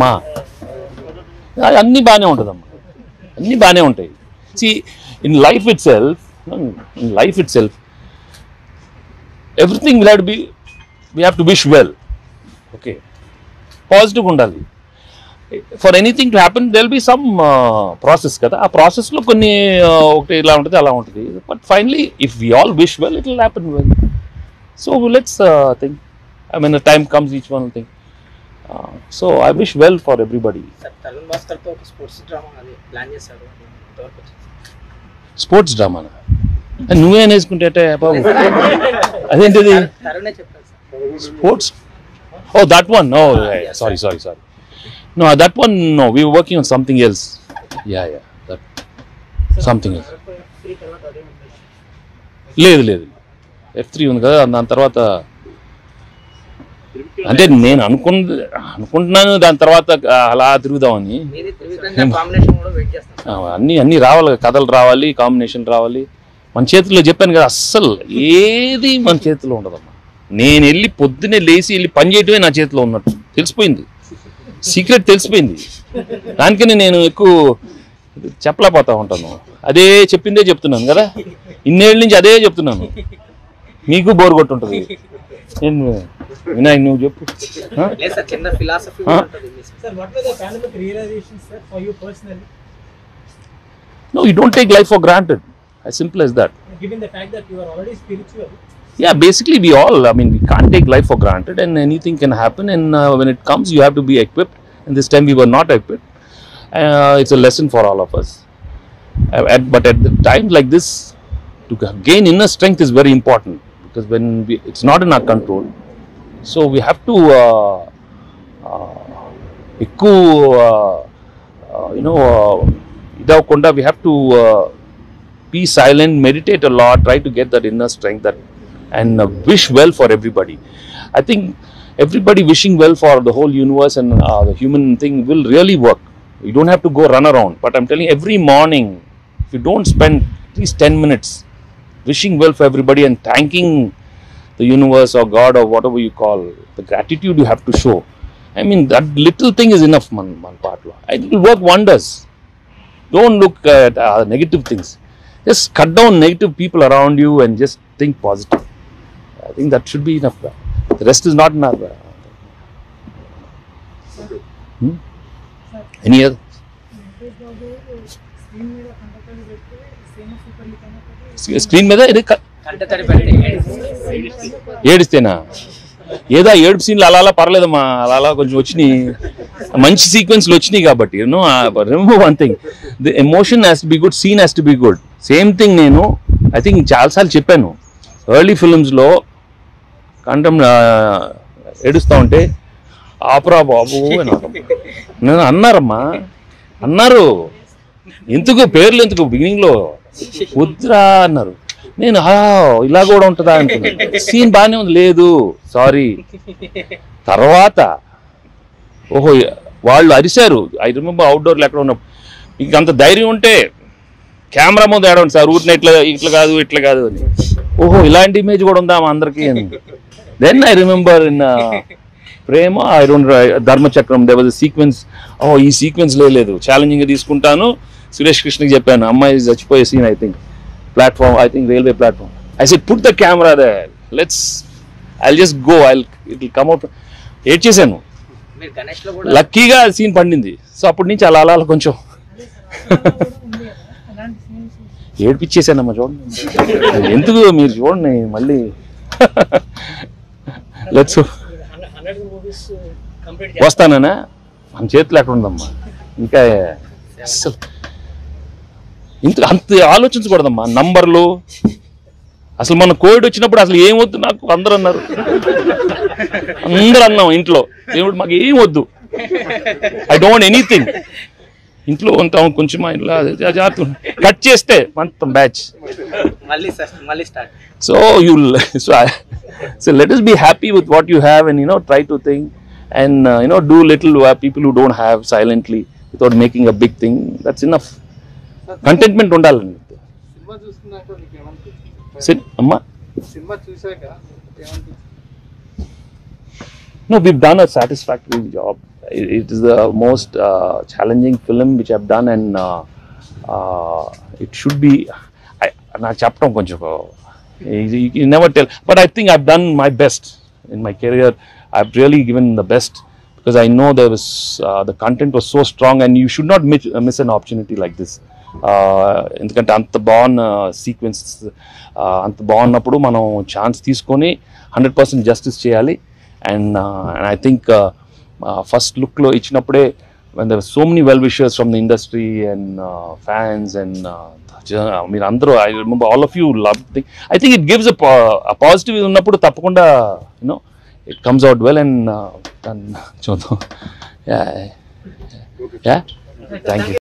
మా. అది అన్నీ బాగానే ఉంటుందమ్మా. అన్నీ బాగానే ఉంటాయి. See in life itself in life itself everything will have be we have to wish well okay positive ఉండాలి for anything to happen there'll be some process కదా. ఆ ప్రాసెస్లో కొన్ని ఒకటి ఇలా ఉంటుంది అలా ఉంటుంది. But finally if we all wish well it will happen well so let's think I mean time comes each one thing so I wish well for everybody sports drama నువ్వే అనేసుకుంటే బాబు? అదేంటిది? Sports? Oh that one no sorry sorry sorry no that one no we working on something else ya ya that something else లేదు లేదు. F three ఉంది కదా దాని తర్వాత అంటే నేను అనుకున్న అనుకుంటున్నాను దాని తర్వాత అలా తిరుగుదామని. అన్నీ అన్నీ రావాలి కదా, కథలు రావాలి కాంబినేషన్ రావాలి. మన చేతిలో చెప్పాను కదా అస్సలు ఏది మన చేతిలో ఉండదమ్మా. నేను వెళ్ళి పొద్దునే లేచి వెళ్ళి పని చేయటమే నా చేతిలో ఉన్నట్టు. తెలిసిపోయింది. సీక్రెట్ తెలిసిపోయింది. దానికని నేను ఎక్కువ చెప్పలేకపోతా ఉంటాను. అదే చెప్పిందే చెప్తున్నాను కదా. ఇన్నేళ్ళ నుంచి అదే చెప్తున్నాను. మీకు బోర్ కొట్టుంటుంది. నేను వినాయక్ నువ్వు చెప్పు ఆ? లేదు సార్ చిన్న ఫిలాసఫీ Huh? ఉంటుంది మీ Sir, what were the pandemic realizations, sir, for you personally, No, you don't take life for granted. As simple as that. given the fact that you are already spiritual? Yeah, basically we all, I mean, we can't take life for granted and anything can happen and uh, when it comes you have to be equipped and this time we were not equipped. Uh, it's a lesson for all of us. Uh, at, but at the time like this, to gain inner strength is very important because when we, it's not in our control. so we have to uh, uh, uh, uh you know, uh, we have to uh, be silent, meditate a lot, try to get that inner strength that and uh, wish well for everybody. I think everybody wishing well for the whole universe and uh, the human thing will really work. You don't have to go run around. But I'm telling you, every morning, if you don't spend at least 10 minutes wishing well for everybody and thanking the universe or God or whatever you call, the gratitude you have to show. I mean, that little thing is enough, Man, man Patwa. It will work wonders. Don't look at uh, negative things. Just cut down negative people around you and just think positive. I think that should be enough. The rest is not enough. Hmm? Any other? Screen, screen, ఏడిస్తేనా? ఏదో ఏడుపు సీన్లు అలా అలా పర్లేదమ్మా అలా అలా కొంచెం వచ్చినాయి. మంచి సీక్వెన్స్లు వచ్చినాయి కాబట్టి you know remove one thing the emotion has to be good scene has to be good same thing నేను ఐ థింక్ చాలాసార్లు చెప్పాను. ఎర్లీ ఫిల్మ్స్లో కంఠం ఏడుస్తూ ఉంటే ఆపరా బాబు అని నేను అన్నారమ్మా అన్నారు. ఎందుకు పేర్లు ఎందుకు బిగినింగ్లో వద్దురా అన్నారు. నేను ఇలా కూడా ఉంటుందా? అనుకున్నాను సీన్ బాగానే ఉంది. లేదు సారీ. తర్వాత ఓహో వాళ్ళు అరిశారు. ఐ రిమెంబర్ అవుట్డోర్లో ఎక్కడ ఉన్నప్పుడు మీకు అంత ధైర్యం ఉంటే కెమెరా ముందు ఏడవండి సార్. ఊరిని ఇట్లా ఇట్లా కాదు ఇట్లా కాదు అని. ఓహో ఇలాంటి ఇమేజ్ కూడా ఉందా మా అందరికీ అని. Then I remember in Prema I don't Dharmachakram they was sequence oh ఈ సీక్వెన్స్ లేదు. ఛాలెంజింగ్గా తీసుకుంటాను. సురేష్ కృష్ణకి చెప్పాను. అమ్మాయి చచ్చిపోయే scene I think platform I think railway platform I set put the camera they let's I just go I it will come out ఏడ్ చేశాను లక్కీగా సీన్ పండింది. సో అప్పటి నుంచి అలా అలా కొంచెం. ఏడిపించేసానమ్మా చూడండి. ఎందుకు మీరు చూడండి మళ్ళీ. లెట్స్ వస్తానా మన చేతిలో ఎక్కడ ఉందమ్మా? ఇంకా అస్సలు ఇంత అంత ఆలోచించకూడదమ్మా. నంబర్లు. అసలు మన కోవిడ్ వచ్చినప్పుడు అసలు ఏం వద్దు నాకు? అందరూ అన్నారు. అందరూ అన్నాం ఇంట్లో. దేవుడు మాకు ఏం వద్దు. ఐ డోంట్ ఎనీథింగ్ ఇంట్లో ఉంటాం కొంచెం మా ఇంట్లో జాగ్రత్త కట్ చేస్తే మొత్తం బ్యాచ్ సార్ మళ్ళీ start So you so I, so let us be happy with what you have and you know try to think and uh, you know do little uh, people who don't have silently without making a big thing. That's enough. Contentment ఉండాలండి cinema చూసుకున్నాక మీకు ఏమనిపించింది Sit, అమ్మా cinema చూసాక ఏమనిపించింది No, we've done a satisfactory job. it, it is the most uh, challenging film which I've done, and uh, uh, it should be. I నాకు చెప్పడం కొంచెం you never tell, but I think I've done my best in my career. I've really given the best because I know there was uh, the content was so strong, and you should not miss, miss an opportunity like this. ఎందుకంటే అంత బాగున్న sequence అంత బాగున్నప్పుడు మనం chance తీసుకొని hundred percent justice చేయాలి. And and I think first లుక్లో ఇచ్చినప్పుడే and so many well wishers from the industry and fans and మీరు అందరూ I remember all of you love thing I think it gives a positive ఉన్నప్పుడు తప్పకుండా you know it comes out well and చూద్దాం. Ya thank you